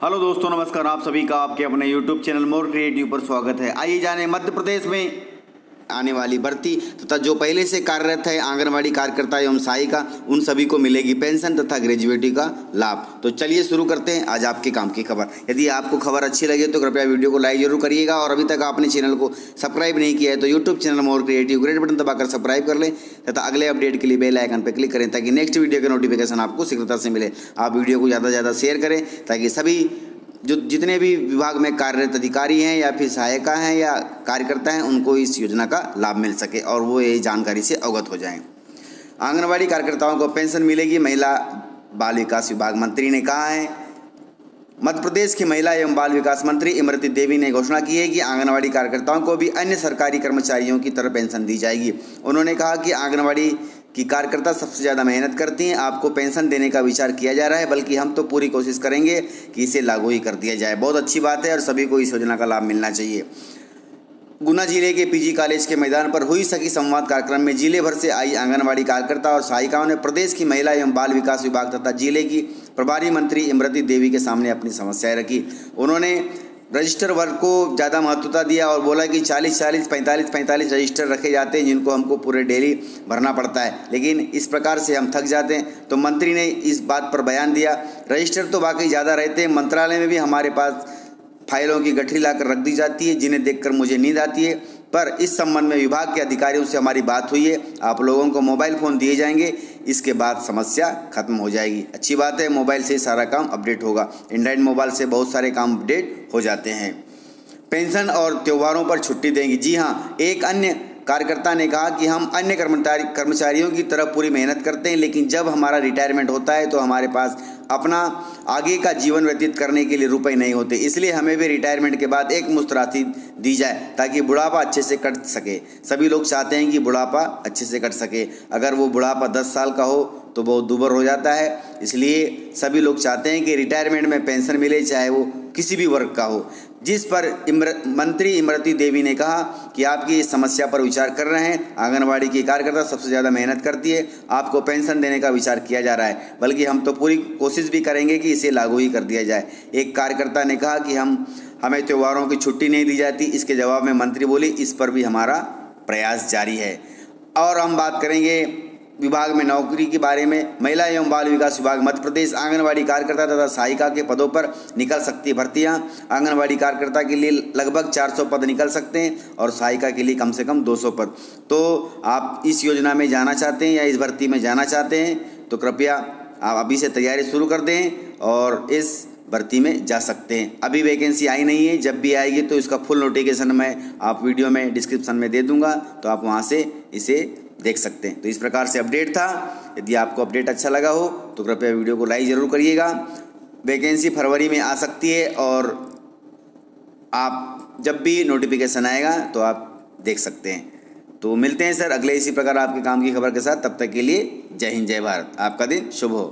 Hello दोस्तों, नमस्कार आप सभी का आपके अपने यूट्यूब चैनल मोर क्रिएटिव पर स्वागत है। आइए जाने मध्य प्रदेश में आने वाली भर्ती तथा जो पहले से कार्यरत है, आंगनबाड़ी कार्यकर्ता एवं सहायिका उन सभी को मिलेगी पेंशन तथा ग्रेजुएटी का लाभ। तो चलिए शुरू करते हैं आज आपके काम की खबर। यदि आपको खबर अच्छी लगे तो कृपया वीडियो को लाइक ज़रूर करिएगा और अभी तक आपने चैनल को सब्सक्राइब नहीं किया है तो YouTube channel more creative great button दबाकर सब्सक्राइब कर लें तथा अगले अपडेट के लिए बेल आइकन पर क्लिक करें ताकि नेक्स्ट वीडियो का नोटिफिकेशन आपको शीघ्रता से मिले। आप वीडियो को ज़्यादा से ज़्यादा शेयर करें ताकि सभी जो जितने भी विभाग में कार्यरत अधिकारी हैं या फिर सहायिका हैं या कार्यकर्ता हैं, उनको इस योजना का लाभ मिल सके और वो ये जानकारी से अवगत हो जाएँ। आंगनबाड़ी कार्यकर्ताओं को पेंशन मिलेगी। महिला बाल विकास विभाग मंत्री ने कहा है। मध्य प्रदेश की महिला एवं बाल विकास मंत्री इमरती देवी ने घोषणा की है कि आंगनबाड़ी कार्यकर्ताओं को भी अन्य सरकारी कर्मचारियों की तरह पेंशन दी जाएगी। उन्होंने कहा कि आंगनबाड़ी कि कार्यकर्ता सबसे ज़्यादा मेहनत करती हैं, आपको पेंशन देने का विचार किया जा रहा है, बल्कि हम तो पूरी कोशिश करेंगे कि इसे लागू ही कर दिया जाए। बहुत अच्छी बात है और सभी को इस योजना का लाभ मिलना चाहिए। गुना ज़िले के पीजी कॉलेज के मैदान पर हुई सखी संवाद कार्यक्रम में ज़िले भर से आई आंगनबाड़ी कार्यकर्ता और सहायिकाओं ने प्रदेश की महिला एवं बाल विकास विभाग तथा ज़िले की प्रभारी मंत्री इमरती देवी के सामने अपनी समस्याएँ रखी। उन्होंने रजिस्टर वर्ग को ज़्यादा महत्वता दिया और बोला कि 40 40 45 45 रजिस्टर रखे जाते हैं, जिनको हमको पूरे डेली भरना पड़ता है। लेकिन इस प्रकार से हम थक जाते हैं। तो मंत्री ने इस बात पर बयान दिया। रजिस्टर तो वाकई ज़्यादा रहते हैं। मंत्रालय में भी हमारे पास फाइलों की गठरी लाकर रख दी जाती है, जिन्हें देखकर मुझे नींद आती है। पर इस संबंध में विभाग के अधिकारियों से हमारी बात हुई है। आप लोगों को मोबाइल फ़ोन दिए जाएँगे। इसके बाद समस्या खत्म हो जाएगी। अच्छी बात है, मोबाइल से सारा काम अपडेट होगा। एंड्राइड मोबाइल से बहुत सारे काम अपडेट हो जाते हैं। पेंशन और त्योहारों पर छुट्टी देंगी। जी हाँ एक अन्य कार्यकर्ता ने कहा कि हम अन्य कर्मचारी कर्मचारियों की तरफ़ पूरी मेहनत करते हैं, लेकिन जब हमारा रिटायरमेंट होता है तो हमारे पास अपना आगे का जीवन व्यतीत करने के लिए रुपए नहीं होते। इसलिए हमें भी रिटायरमेंट के बाद एक मुश्त राशि दी जाए, ताकि बुढ़ापा अच्छे से कट सके। सभी लोग चाहते हैं कि बुढ़ापा अच्छे से कट सके। अगर वो बुढ़ापा दस साल का हो तो बहुत दुबर हो जाता है। इसलिए सभी लोग चाहते हैं कि रिटायरमेंट में पेंशन मिले, चाहे वो किसी भी वर्ग का हो। जिस पर इमर, मंत्री इमरती देवी ने कहा कि आपकी इस समस्या पर विचार कर रहे हैं आंगनबाड़ी की कार्यकर्ता सबसे ज़्यादा मेहनत करती है आपको पेंशन देने का विचार किया जा रहा है बल्कि हम तो पूरी कोशिश भी करेंगे कि इसे लागू ही कर दिया जाए। एक कार्यकर्ता ने कहा कि हम हमें त्योहारों की छुट्टी नहीं दी जाती इसके जवाब में मंत्री बोली इस पर भी हमारा प्रयास जारी है। और हम बात करेंगे विभाग में नौकरी के बारे में महिला एवं बाल विकास विभाग मध्य प्रदेश आंगनबाड़ी कार्यकर्ता तथा सहायिका के पदों पर निकल सकती भर्तियाँ। आंगनबाड़ी कार्यकर्ता के लिए लगभग 400 पद निकल सकते हैं और सहायिका के लिए कम से कम 200 पद। तो आप इस योजना में जाना चाहते हैं या इस भर्ती में जाना चाहते हैं तो कृपया आप अभी से तैयारी शुरू कर दें और इस भर्ती में जा सकते हैं। अभी वैकेंसी आई नहीं है, जब भी आएगी तो इसका फुल नोटिफिकेशन मैं आप वीडियो में डिस्क्रिप्शन में दे दूँगा तो आप वहाँ से इसे देख सकते हैं। तो इस प्रकार से अपडेट था। यदि आपको अपडेट अच्छा लगा हो तो कृपया वीडियो को लाइक ज़रूर करिएगा। वैकेंसी फरवरी में आ सकती है और आप जब भी नोटिफिकेशन आएगा तो आप देख सकते हैं। तो मिलते हैं सर, अगले इसी प्रकार आपके काम की खबर के साथ। तब तक के लिए जय हिंद, जय भारत। आपका दिन शुभ हो।